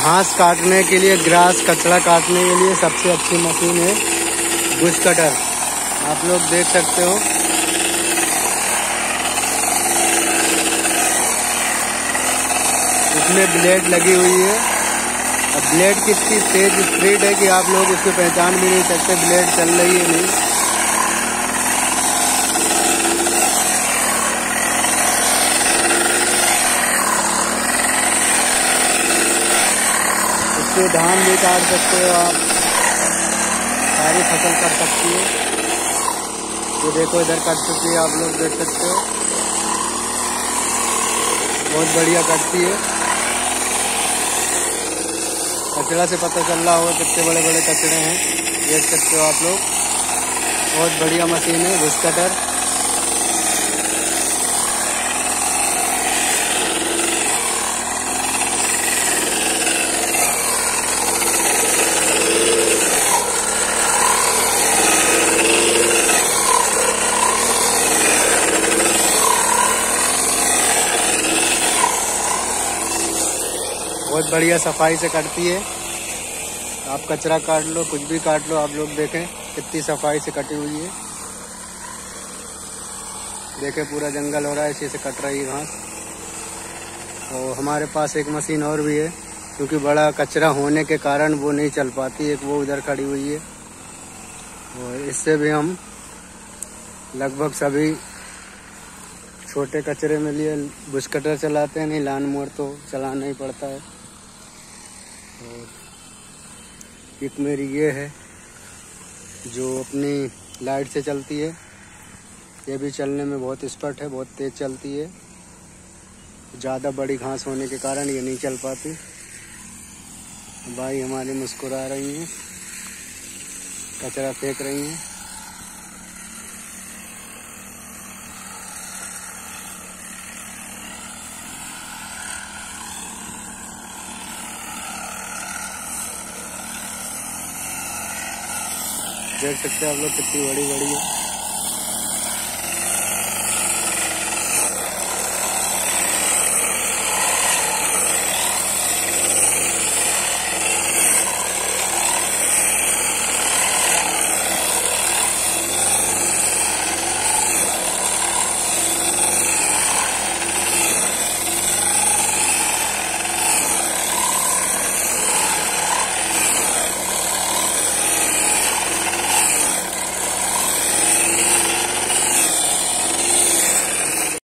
घास काटने के लिए, ग्रास, कचरा काटने के लिए सबसे अच्छी मशीन है बुश कटर। आप लोग देख सकते हो। इसमें ब्लेड लगी हुई है। अब ब्लेड कितनी तेज स्पीड है कि आप लोग उसको पहचान भी नहीं सकते, ब्लेड चल रही है नहीं। इससे धान भी काट सकते हो आप। सारी फ़सल कर सकती है। ये देखो, इधर कट चुकी है, आप लोग देख सकते हो। बहुत बढ़िया कटती है। कचरा से पता चल रहा होगा कितने बड़े बड़े कचरे हैं। देख सकते हो आप लोग। बहुत बढ़िया मशीन है घुस कटर बहुत बढ़िया सफ़ाई से कटती है। आप कचरा काट लो, कुछ भी काट लो, आप लोग देखें कितनी सफ़ाई से कटी हुई है। देखें पूरा जंगल हो रहा है, इसी से कट रही है घास। और हमारे पास एक मशीन और भी है, क्योंकि बड़ा कचरा होने के कारण वो नहीं चल पाती, एक वो उधर खड़ी हुई है। और इससे भी हम लगभग सभी छोटे कचरे में लिए, बुश कटर चलाते हैं, नहीं, लान मोड़ तो चलाना ही पड़ता है। और एक मेरी ये है, जो अपनी लाइट से चलती है। ये भी चलने में बहुत स्पर्ट है, बहुत तेज़ चलती है। ज़्यादा बड़ी घास होने के कारण ये नहीं चल पाती। भाई हमारी मुस्कुरा रही हैं, कचरा फेंक रही हैं। देख सकते हैं आप लोग कितनी बड़ी बड़ी है